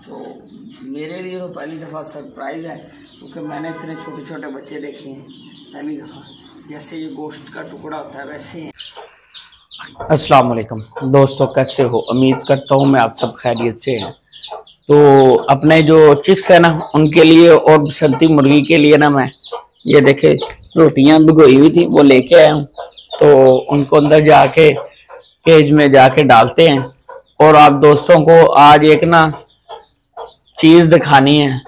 तो मेरे लिए तो पहली दफ़ा सरप्राइज़ है, क्योंकि मैंने इतने छोटे छोटे बच्चे देखे हैं, पहली दफ़ा। जैसे ये गोश्त का टुकड़ा होता है, वैसे ही। अस्सलाम वालेकुम दोस्तों, कैसे हो? उम्मीद करता हूँ मैं आप सब खैरियत से हैं। तो अपने जो चिक्स है ना, उनके लिए और बसंती मुर्गी के लिए ना मैं, ये देखे, रोटियाँ भिगोई हुई थी, वो लेके आया हूँ। तो उनको अंदर जाके केज में जाके डालते हैं। और आप दोस्तों को आज एक ना चीज़ दिखानी है।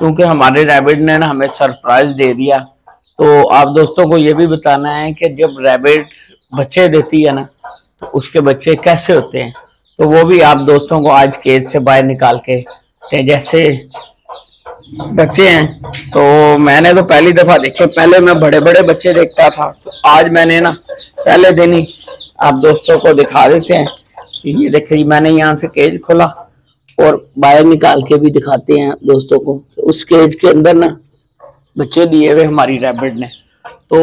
क्योंकि हमारे रैबिट ने ना हमें सरप्राइज़ दे दिया। तो आप दोस्तों को ये भी बताना है कि जब रैबिट बच्चे देती है ना तो उसके बच्चे कैसे होते हैं? तो वो भी आप दोस्तों को आज केज से बाहर निकाल के जैसे बच्चे हैं तो मैंने तो पहली दफ़ा देखे। पहले मैं बड़े बड़े बच्चे देखता था तो आज मैंने ना पहले दिन ही आप दोस्तों को दिखा देते हैं। ये देखिए, मैंने यहाँ से केज खोला। और बाहर निकाल के भी दिखाते हैं दोस्तों को। उस केज के अंदर ना बच्चे दिए हुए हमारी रैबिट ने। तो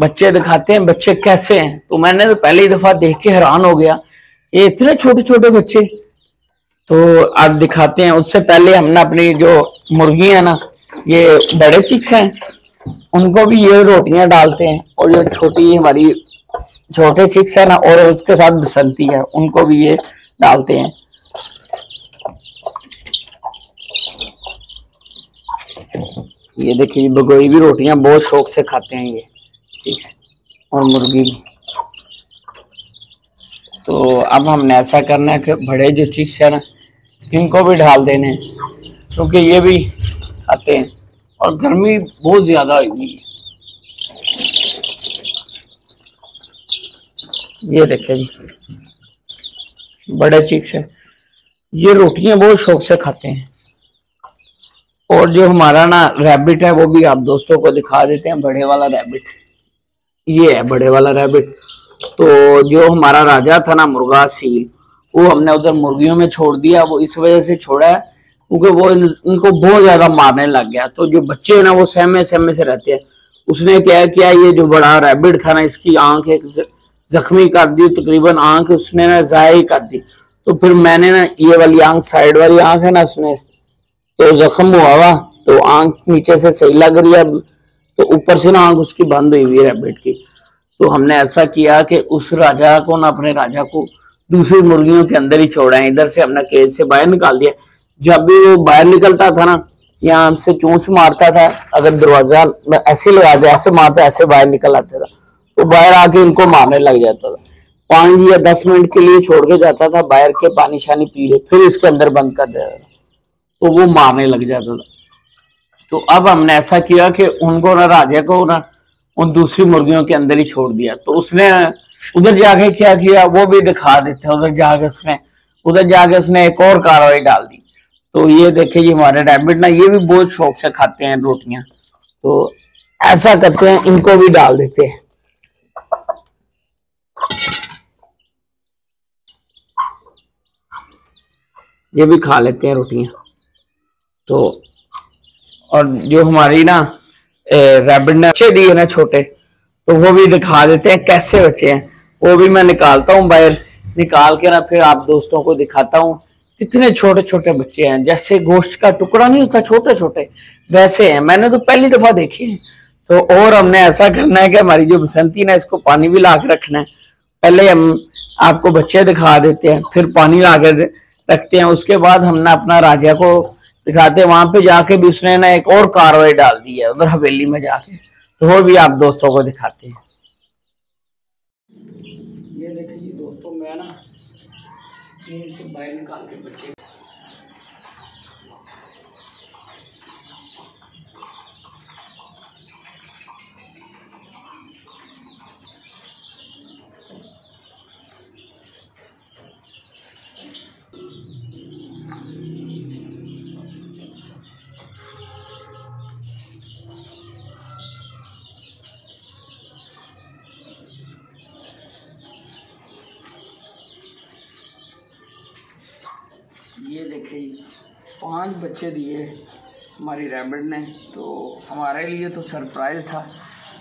बच्चे दिखाते हैं, बच्चे कैसे हैं? तो मैंने तो पहली दफ़ा देख के हैरान हो गया, ये इतने छोटे छोटे बच्चे। तो आप दिखाते हैं, उससे पहले हमने अपनी जो मुर्गी है ना, ये बड़े चिक्स हैं, उनको भी ये रोटियाँ डालते हैं और जो छोटी हमारी, छोटे चिक्स है ना, और उसके साथ बसंती है, उनको भी ये डालते हैं। ये देखिए जी बगोई भी रोटियाँ बहुत शौक से खाते हैं ये चिक्स और मुर्गी भी। तो अब हमने ऐसा करना है कि बड़े जो चिक्स है ना, इनको भी ढाल देने क्योंकि ये भी खाते हैं, और गर्मी बहुत ज़्यादा हुई है। ये देखे जी, बड़े चिक्स है, ये रोटियाँ बहुत शौक से खाते हैं। और जो हमारा ना रैबिट है वो भी आप दोस्तों को दिखा देते हैं बड़े वाला रैबिट ये है बड़े वाला रैबिट तो जो हमारा राजा था ना मुर्गा सील वो हमने उधर मुर्गियों में छोड़ दिया। वो इस वजह से छोड़ा है क्योंकि वो इन, इनको बहुत ज़्यादा मारने लग गया। तो जो बच्चे हैं ना वो सहमे सहमे से रहते हैं। उसने क्या किया ये जो बड़ा रैबिट था ना इसकी आँख एक जख्मी कर दी तकरीबन आँख उसने ना जाया कर दी। तो फिर मैंने ना ये वाली आँख साइड वाली आँख है ना उसने तो जख्म हुआ हुआ तो आँख नीचे से सही लग रही है तो ऊपर से ना आँख उसकी बंद हुई हुई रैबिट की। तो हमने ऐसा किया कि उस राजा को ना अपने राजा को दूसरी मुर्गियों के अंदर ही छोड़ा है इधर से अपना केज से बाहर निकाल दिया। जब भी वो बाहर निकलता था ना, यहाँ से चूंच मारता था, अगर दरवाज़ा ऐसे लगा दिया, ऐसे मारता ऐसे बाहर निकल आता था तो बाहर आके इनको मारने लग जाता था। पाँच या दस मिनट के लिए छोड़ के जाता था, बाहर के पानी शानी पी ले, फिर इसके अंदर बंद कर देता था। तो वो मारने लग जाता था। तो अब हमने ऐसा किया कि उनको ना राजा को ना उन दूसरी मुर्गियों के अंदर ही छोड़ दिया। तो उसने उधर जाके क्या किया, वो भी दिखा देते उधर जाके उसने। उधर जाके उसने एक और कार्रवाई डाल दी। तो ये देखे ये हमारे रैबिट ना ये भी बहुत शौक से खाते हैं रोटियाँ। तो ऐसा करते हैं, इनको भी डाल देते हैं। ये भी खा लेते हैं रोटियाँ। तो और जो हमारी ना रैबिट ने अच्छे दिए ना छोटे तो वो भी दिखा देते हैं कैसे बच्चे हैं। वो भी मैं निकालता हूँ बाहर, निकाल के ना फिर आप दोस्तों को दिखाता हूँ कितने छोटे छोटे बच्चे हैं। जैसे गोश्त का टुकड़ा नहीं होता छोटे छोटे वैसे हैं। मैंने तो पहली दफ़ा देखे हैं। तो और हमने ऐसा करना है कि हमारी जो बसंती ना, इसको पानी भी ला के रखना है। पहले हम आपको बच्चे दिखा देते हैं, फिर पानी ला के रखते हैं। उसके बाद हमने अपना राजा को दिखाते वहाँ पे जाके भी उसने ना एक और कार्रवाई डाल दी है, उधर हवेली में जाके। तो वो भी आप दोस्तों को दिखाते हैं। ये देखिए दोस्तों, मैं ना से बाहर निकाल के बच्चे ये देखिए, पाँच बच्चे दिए हमारी रैबिट ने तो हमारे लिए तो सरप्राइज़ था,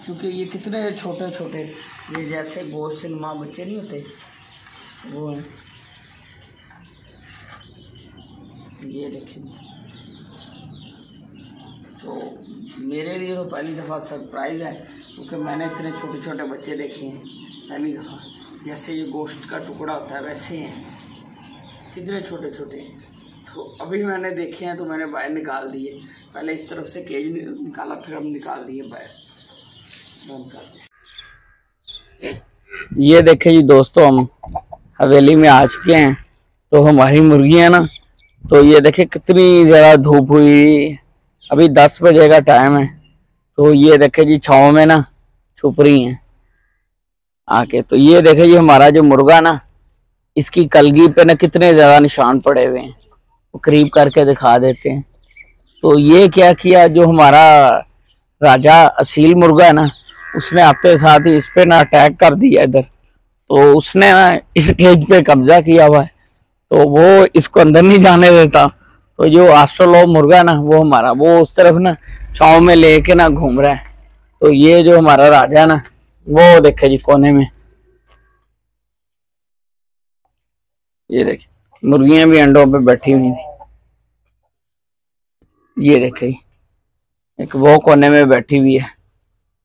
क्योंकि ये कितने छोटे छोटे ये जैसे गोश्त नुमा बच्चे नहीं होते, वो हैं। ये देखेंगे तो मेरे लिए तो पहली दफ़ा सरप्राइज़ है, क्योंकि मैंने इतने छोटे छोटे बच्चे देखे हैं, पहली दफ़ा। जैसे ये गोश्त का टुकड़ा होता है, वैसे हैं। कितने छोटे छोटे हैं। तो अभी मैंने देखे हैं तो मैंने बाहर निकाल दिए। पहले इस तरफ़ से केज निकाला, फिर हम निकाल दिए बाहर ये देखे जी दोस्तों, हम हवेली में आ चुके हैं। तो हमारी मुर्गियाँ ना तो ये देखे कितनी ज़्यादा धूप हुई। अभी दस बजे का टाइम है। तो ये देखे जी छाव में ना छुप रही हैं। आके तो ये देखे जी हमारा जो मुर्गा ना इसकी कलगी पे ना कितने ज़्यादा निशान पड़े हुए हैं। वो करीब करके दिखा देते हैं। तो ये क्या किया, जो हमारा राजा असील मुर्गा है ना, उसने आते साथ ही इस पे ना अटैक कर दिया इधर। तो उसने ना इस केज पे कब्जा किया हुआ है। तो वो इसको अंदर नहीं जाने देता। तो जो आस्ट्रोलो मुर्गा ना, वो हमारा, वो उस तरफ़ ना छाव में लेके ना घूम रहा है। तो ये जो हमारा राजा ना, वो देखे जी कोने में ये देखिए मुर्गियाँ भी अंडों पे बैठी हुई थी। ये देखे एक वो कोने में बैठी हुई है।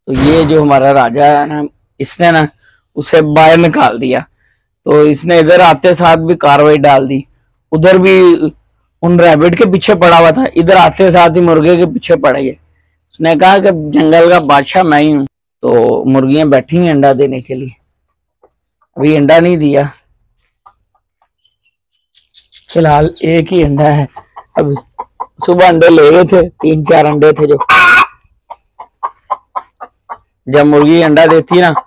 तो ये जो हमारा राजा है ना, इसने ना उसे बाहर निकाल दिया। तो इसने इधर आते साथ भी कार्रवाई डाल दी। उधर भी उन रैबिट के पीछे पड़ा हुआ था, इधर आते साथ ही मुर्गे के पीछे पड़ा है उसने कहा कि जंगल का बादशाह मैं ही हूँ। तो मुर्गियाँ बैठी हुई अंडा देने के लिए। अभी अंडा नहीं दिया। फ़िलहाल एक ही अंडा है। अभी सुबह अंडे ले गए थे, तीन चार अंडे थे जो। जब मुर्गी अंडा देती है ना,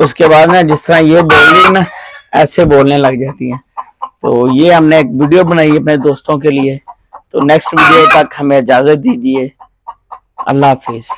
उसके बाद ना जिस तरह ये बोल रही ना, ऐसे बोलने लग जाती है। तो ये हमने एक वीडियो बनाई अपने दोस्तों के लिए। तो नेक्स्ट वीडियो तक हमें इजाज़त दीजिए। अल्लाह हाफिज़।